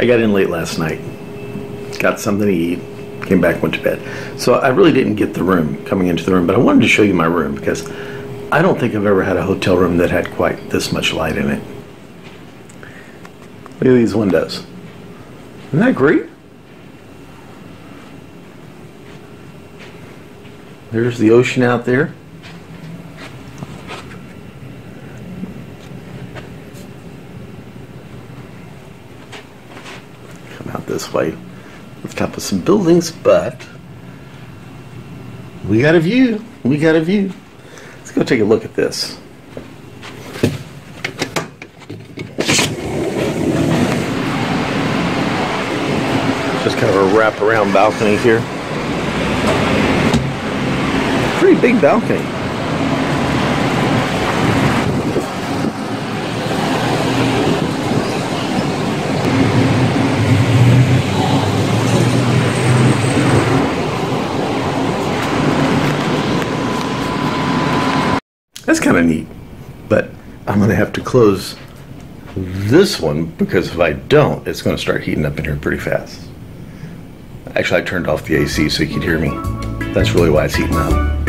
I got in late last night, got something to eat, came back, went to bed. So I really didn't get the room coming into the room, but I wanted to show you my room because I don't think I've ever had a hotel room that had quite this much light in it. Look at these windows. Isn't that great? There's the ocean out there. Come out this way. Let's top of some buildings, but we got a view. We got a view. Let's go take a look at this. Just kind of a wraparound balcony here. Pretty big balcony. That's kind of neat. But I'm going to have to close this one because if I don't, it's going to start heating up in here pretty fast. Actually, I turned off the AC so you could hear me. That's really why it's heating up.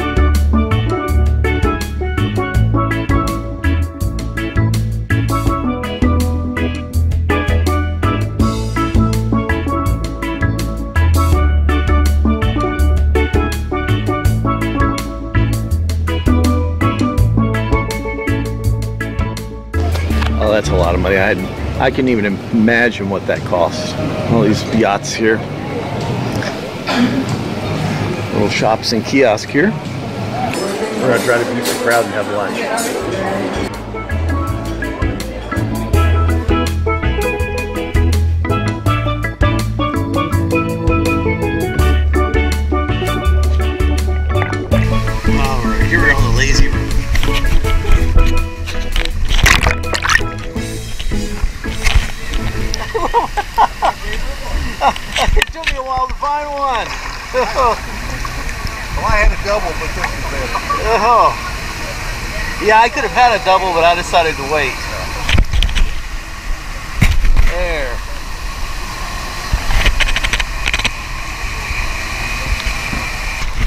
That's a lot of money. I I can even imagine what that costs. All these yachts here. Little shops and kiosk here. We're gonna try to beat the crowd and have lunch. Oh. Well, I had a double, but this is better. Oh. Yeah, I could have had a double, but I decided to wait. There.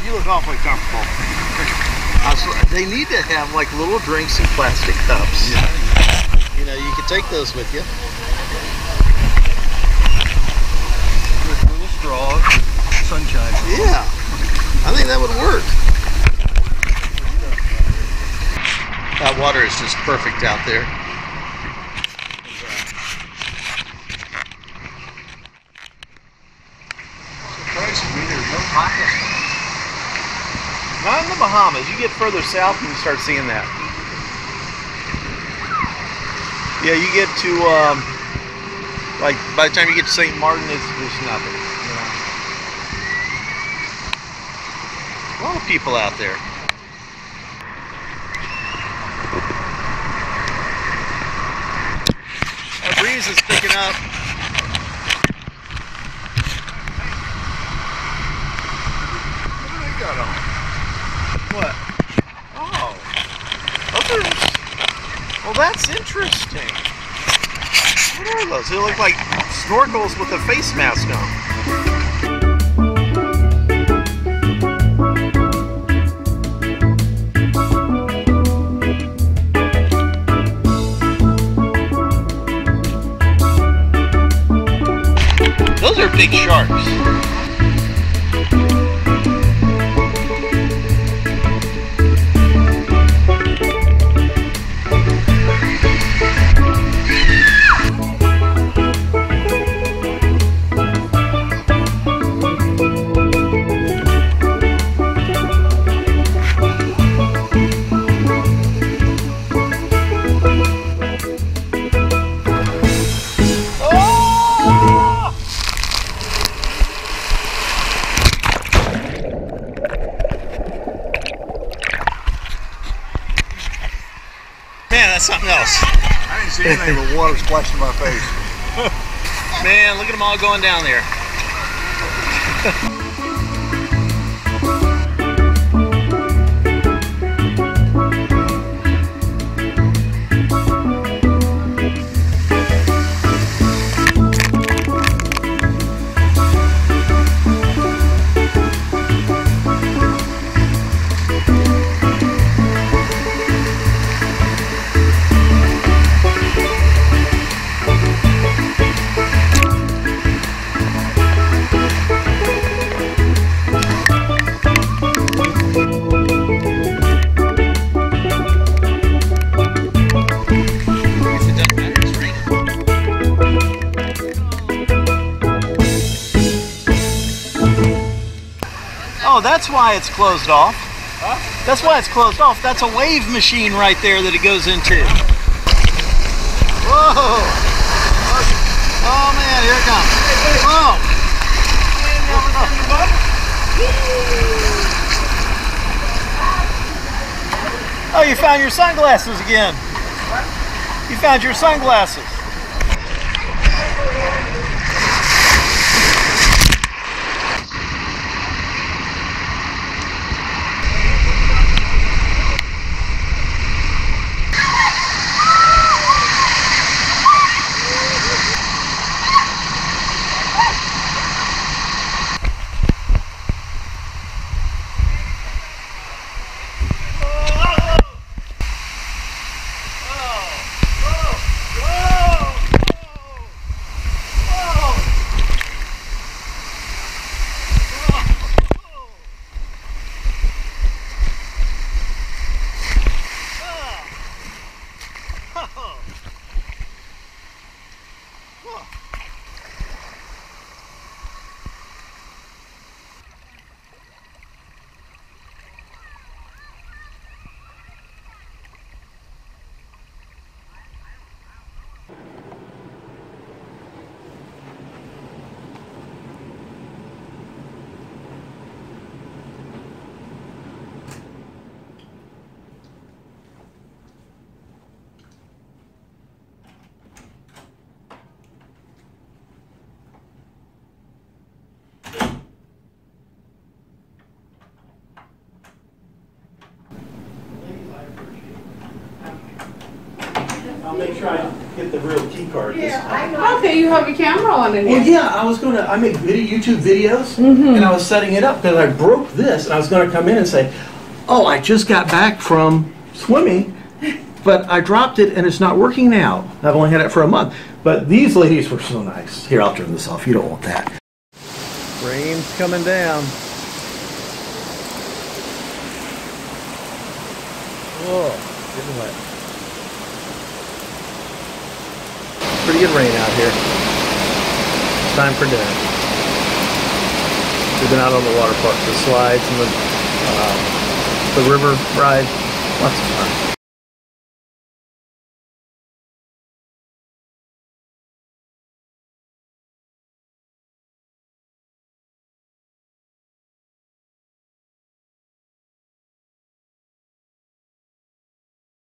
You look awfully comfortable. Was- They need to have like little drinks in plastic cups. You know, you could take those with you. With little straws, sunshine. Yeah. I think that would work. That water is just perfect out there. Surprising me, there's no pockets. Not in the Bahamas. You get further south and you start seeing that. Yeah, you get to um, like by the time you get to St. Martin, it's just nothing. You know? A lot of people out there. Our breeze is picking up. What? What? Oh. Are. Well, that's interesting. What are those? They look like snorkels with a face mask on. Big sharks. Something else. I didn't see anything but water splashing in my face. Man, look at them all going down there. Oh, that's why it's closed off. That's why it's closed off. That's a wave machine right there that it goes into. Whoa! Oh man, here it comes. Whoa! Oh, you found your sunglasses again. You found your sunglasses. I'll make sure I get the real key card this time. Okay, you have a camera on in Well, yeah, I was gonna, I make video, YouTube videos, Mhm. and I was setting it up because I broke this, and I was gonna come in and say, oh, I just got back from swimming, but I dropped it and it's not working now. I've only had it for a month. But these ladies were so nice. Here, I'll turn this off. You don't want that. Rain's coming down. Whoa, getting wet. Pretty good rain out here. It's time for dinner. We've been out on the water park, the slides and the, um, the river ride. Lots of fun.